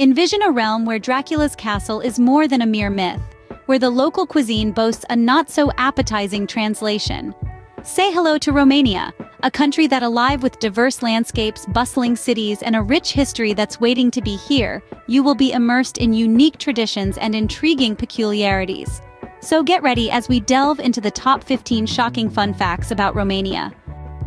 Envision a realm where Dracula's castle is more than a mere myth, where the local cuisine boasts a not-so-appetizing translation. Say hello to Romania, a country that alive with diverse landscapes, bustling cities, and a rich history that's waiting to be here, you will be immersed in unique traditions and intriguing peculiarities. So get ready as we delve into the top 15 shocking fun facts about Romania.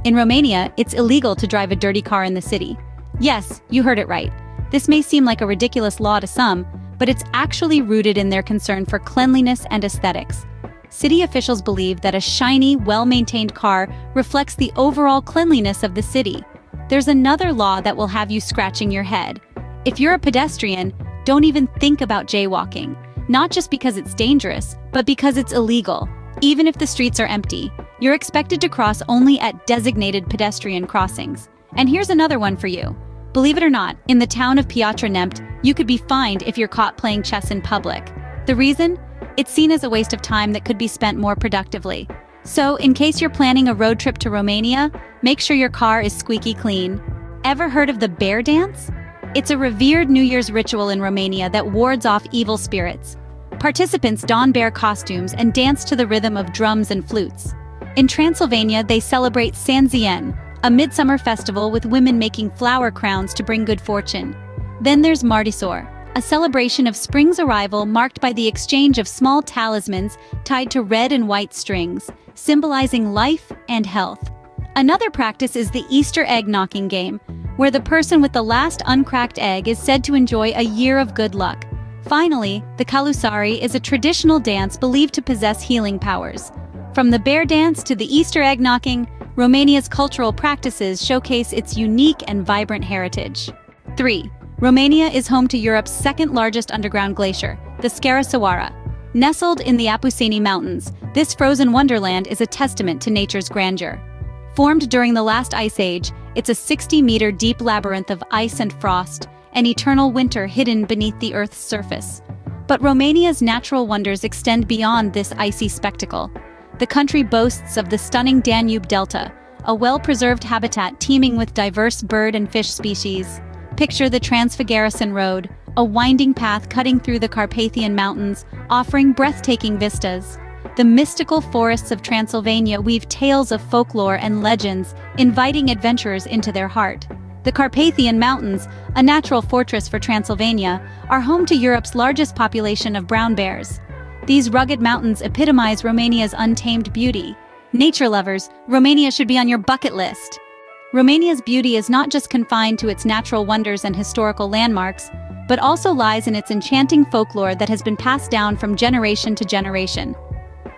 In Romania, it's illegal to drive a dirty car in the city. Yes, you heard it right. This may seem like a ridiculous law to some, but it's actually rooted in their concern for cleanliness and aesthetics. City officials believe that a shiny, well-maintained car reflects the overall cleanliness of the city. There's another law that will have you scratching your head. If you're a pedestrian, don't even think about jaywalking. Not just because it's dangerous, but because it's illegal. Even if the streets are empty, you're expected to cross only at designated pedestrian crossings. And here's another one for you. Believe it or not, in the town of Piatra Neamț, you could be fined if you're caught playing chess in public. The reason? It's seen as a waste of time that could be spent more productively. So, in case you're planning a road trip to Romania, make sure your car is squeaky clean. Ever heard of the bear dance? It's a revered New Year's ritual in Romania that wards off evil spirits. Participants don bear costumes and dance to the rhythm of drums and flutes. In Transylvania, they celebrate Sanzien, a midsummer festival with women making flower crowns to bring good fortune. Then there's Martisor, a celebration of spring's arrival marked by the exchange of small talismans tied to red and white strings, symbolizing life and health. Another practice is the Easter egg knocking game, where the person with the last uncracked egg is said to enjoy a year of good luck. Finally, the Kalusari is a traditional dance believed to possess healing powers. From the bear dance to the Easter egg knocking, Romania's cultural practices showcase its unique and vibrant heritage. 3. Romania is home to Europe's second largest underground glacier, the Scarisoara. Nestled in the Apuseni Mountains, this frozen wonderland is a testament to nature's grandeur. Formed during the last ice age, it's a 60-meter deep labyrinth of ice and frost, an eternal winter hidden beneath the Earth's surface. But Romania's natural wonders extend beyond this icy spectacle. The country boasts of the stunning Danube Delta, a well-preserved habitat teeming with diverse bird and fish species. Picture the Transfăgărășan Road, a winding path cutting through the Carpathian Mountains, offering breathtaking vistas. The mystical forests of Transylvania weave tales of folklore and legends, inviting adventurers into their heart. The Carpathian Mountains, a natural fortress for Transylvania, are home to Europe's largest population of brown bears. These rugged mountains epitomize Romania's untamed beauty. Nature lovers, Romania should be on your bucket list. Romania's beauty is not just confined to its natural wonders and historical landmarks, but also lies in its enchanting folklore that has been passed down from generation to generation.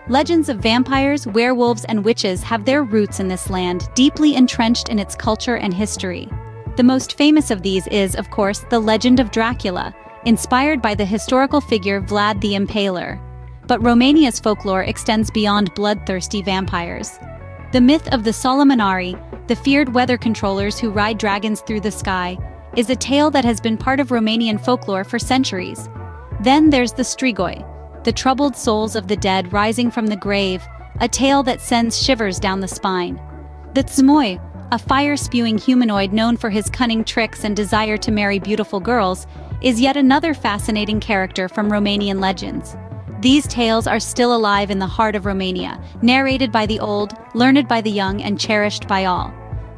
Legends of vampires, werewolves, and witches have their roots in this land, deeply entrenched in its culture and history. The most famous of these is, of course, the legend of Dracula, inspired by the historical figure Vlad the Impaler. But Romania's folklore extends beyond bloodthirsty vampires. The myth of the Solomonari, the feared weather controllers who ride dragons through the sky, is a tale that has been part of Romanian folklore for centuries. Then there's the Strigoi, the troubled souls of the dead rising from the grave, a tale that sends shivers down the spine. The Țmoi, a fire-spewing humanoid known for his cunning tricks and desire to marry beautiful girls, is yet another fascinating character from Romanian legends. These tales are still alive in the heart of Romania, narrated by the old, learned by the young, and cherished by all.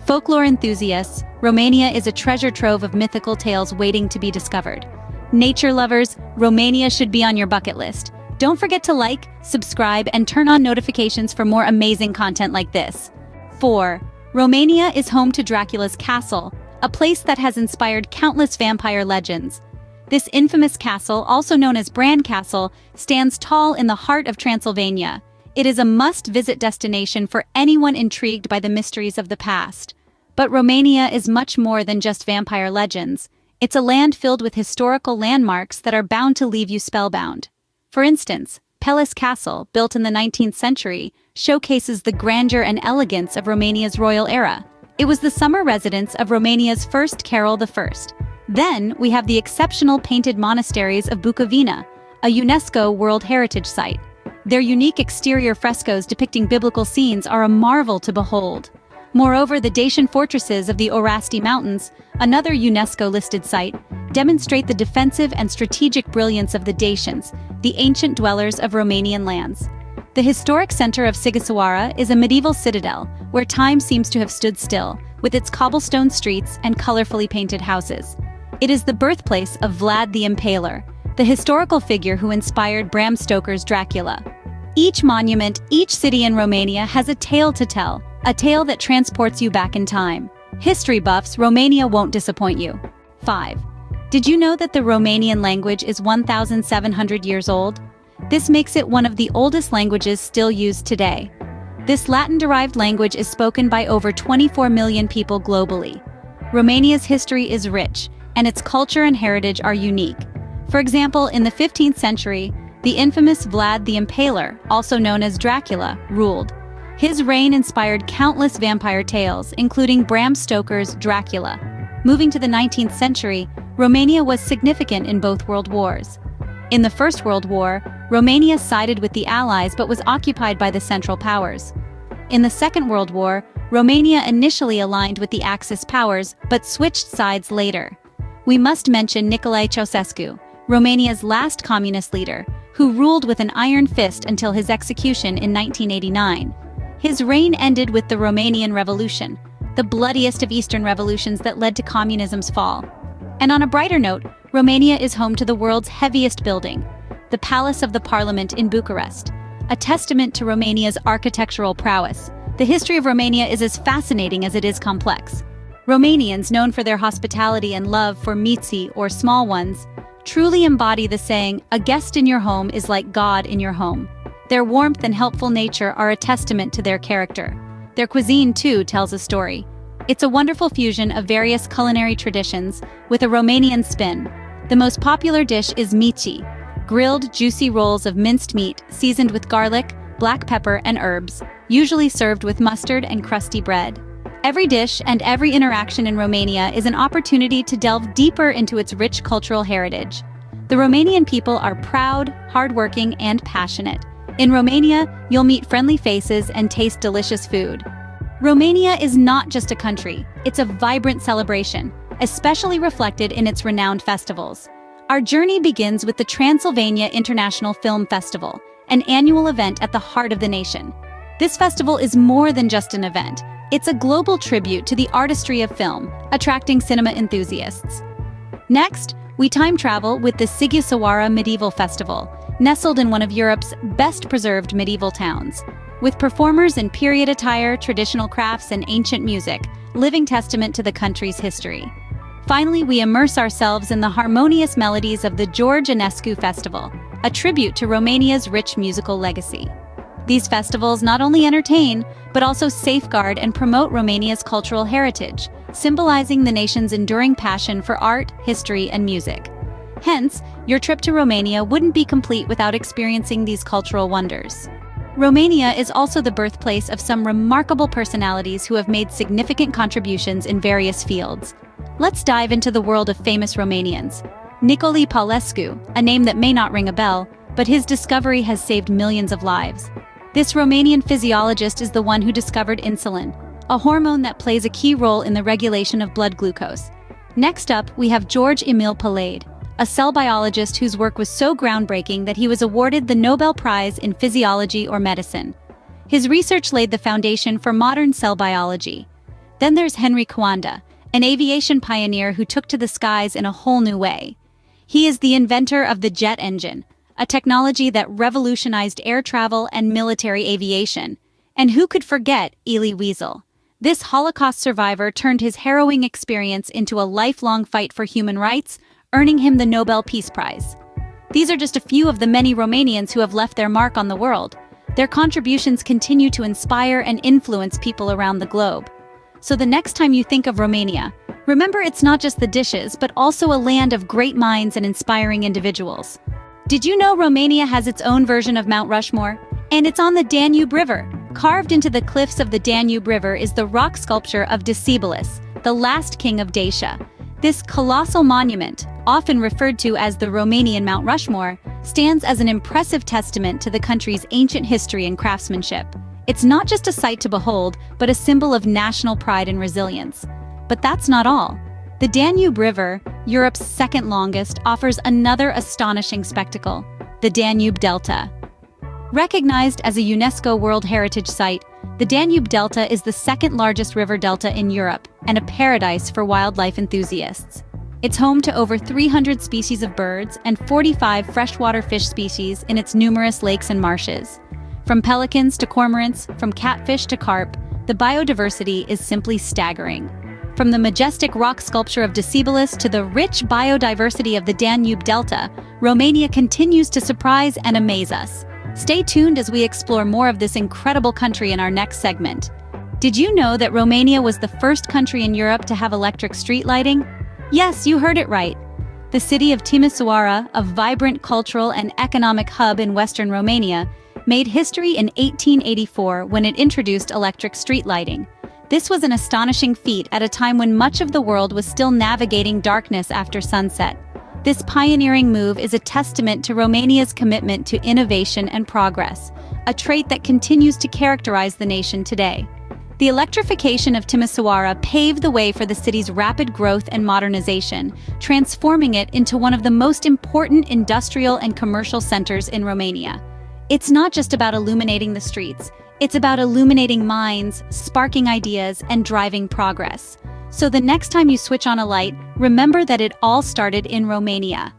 Folklore enthusiasts, Romania is a treasure trove of mythical tales waiting to be discovered. Nature lovers, Romania should be on your bucket list. Don't forget to like, subscribe, and turn on notifications for more amazing content like this. 4. Romania is home to Dracula's castle, a place that has inspired countless vampire legends. This infamous castle, also known as Bran Castle, stands tall in the heart of Transylvania. It is a must-visit destination for anyone intrigued by the mysteries of the past. But Romania is much more than just vampire legends. It's a land filled with historical landmarks that are bound to leave you spellbound. For instance, Peles Castle, built in the 19th century, showcases the grandeur and elegance of Romania's royal era. It was the summer residence of Romania's first Carol I, then we have the exceptional painted monasteries of Bukovina, a UNESCO World Heritage Site. Their unique exterior frescoes depicting biblical scenes are a marvel to behold. Moreover, the Dacian fortresses of the Orasti Mountains, another UNESCO-listed site, demonstrate the defensive and strategic brilliance of the Dacians, the ancient dwellers of Romanian lands. The historic center of Sighisoara is a medieval citadel where time seems to have stood still, with its cobblestone streets and colorfully painted houses. It is the birthplace of Vlad the Impaler, the historical figure who inspired Bram Stoker's Dracula. Each monument, each city in Romania has a tale to tell, a tale that transports you back in time. History buffs, Romania won't disappoint you. 5. Did you know that the Romanian language is 1,700 years old? This makes it one of the oldest languages still used today. This Latin-derived language is spoken by over 24 million people globally. Romania's history is rich, and its culture and heritage are unique. For example, in the 15th century, the infamous Vlad the Impaler, also known as Dracula, ruled. His reign inspired countless vampire tales, including Bram Stoker's Dracula. Moving to the 19th century, Romania was significant in both world wars. In the First World War, Romania sided with the Allies but was occupied by the Central Powers. In the Second World War, Romania initially aligned with the Axis powers but switched sides later. We must mention Nicolae Ceausescu, Romania's last communist leader, who ruled with an iron fist until his execution in 1989. His reign ended with the Romanian Revolution, the bloodiest of Eastern revolutions that led to communism's fall. And on a brighter note, Romania is home to the world's heaviest building, the Palace of the Parliament in Bucharest, a testament to Romania's architectural prowess. The history of Romania is as fascinating as it is complex. Romanians, known for their hospitality and love for mici or small ones, truly embody the saying, a guest in your home is like God in your home. Their warmth and helpful nature are a testament to their character. Their cuisine, too, tells a story. It's a wonderful fusion of various culinary traditions with a Romanian spin. The most popular dish is mici, grilled, juicy rolls of minced meat seasoned with garlic, black pepper, and herbs, usually served with mustard and crusty bread. Every dish and every interaction in Romania is an opportunity to delve deeper into its rich cultural heritage. The Romanian people are proud, hardworking, and passionate. In Romania, you'll meet friendly faces and taste delicious food. Romania is not just a country, it's a vibrant celebration, especially reflected in its renowned festivals. Our journey begins with the Transylvania International Film Festival, an annual event at the heart of the nation. This festival is more than just an event, it's a global tribute to the artistry of film, attracting cinema enthusiasts. Next, we time travel with the Sighisoara Medieval Festival, nestled in one of Europe's best-preserved medieval towns. With performers in period attire, traditional crafts, and ancient music, living testament to the country's history. Finally, we immerse ourselves in the harmonious melodies of the George Enescu Festival, a tribute to Romania's rich musical legacy. These festivals not only entertain, but also safeguard and promote Romania's cultural heritage, symbolizing the nation's enduring passion for art, history, and music. Hence, your trip to Romania wouldn't be complete without experiencing these cultural wonders. Romania is also the birthplace of some remarkable personalities who have made significant contributions in various fields. Let's dive into the world of famous Romanians. Nicolae Paulescu, a name that may not ring a bell, but his discovery has saved millions of lives. This Romanian physiologist is the one who discovered insulin, a hormone that plays a key role in the regulation of blood glucose. Next up, we have George Emil Palade, a cell biologist whose work was so groundbreaking that he was awarded the Nobel Prize in Physiology or Medicine. His research laid the foundation for modern cell biology. Then there's Henri Coanda, an aviation pioneer who took to the skies in a whole new way. He is the inventor of the jet engine, a technology that revolutionized air travel and military aviation. And who could forget Elie Wiesel? This Holocaust survivor turned his harrowing experience into a lifelong fight for human rights, earning him the Nobel Peace Prize. These are just a few of the many Romanians who have left their mark on the world. Their contributions continue to inspire and influence people around the globe. So the next time you think of Romania, remember it's not just the dishes, but also a land of great minds and inspiring individuals. Did you know Romania has its own version of Mount Rushmore? And it's on the Danube River. Carved into the cliffs of the Danube River is the rock sculpture of Decebalus, the last king of Dacia. This colossal monument, often referred to as the Romanian Mount Rushmore, stands as an impressive testament to the country's ancient history and craftsmanship. It's not just a sight to behold, but a symbol of national pride and resilience. But that's not all. The Danube River, Europe's second longest, offers another astonishing spectacle, the Danube Delta. Recognized as a UNESCO World Heritage Site, the Danube Delta is the second largest river delta in Europe and a paradise for wildlife enthusiasts. It's home to over 300 species of birds and 45 freshwater fish species in its numerous lakes and marshes. From pelicans to cormorants, from catfish to carp, the biodiversity is simply staggering. From the majestic rock sculpture of Decebalus to the rich biodiversity of the Danube Delta, Romania continues to surprise and amaze us. Stay tuned as we explore more of this incredible country in our next segment. Did you know that Romania was the first country in Europe to have electric street lighting? Yes, you heard it right. The city of Timisoara, a vibrant cultural and economic hub in western Romania, made history in 1884 when it introduced electric street lighting. This was an astonishing feat at a time when much of the world was still navigating darkness after sunset. This pioneering move is a testament to Romania's commitment to innovation and progress, a trait that continues to characterize the nation today. The electrification of Timisoara paved the way for the city's rapid growth and modernization, transforming it into one of the most important industrial and commercial centers in Romania. It's not just about illuminating the streets, it's about illuminating minds, sparking ideas, and driving progress. So the next time you switch on a light, remember that it all started in Romania.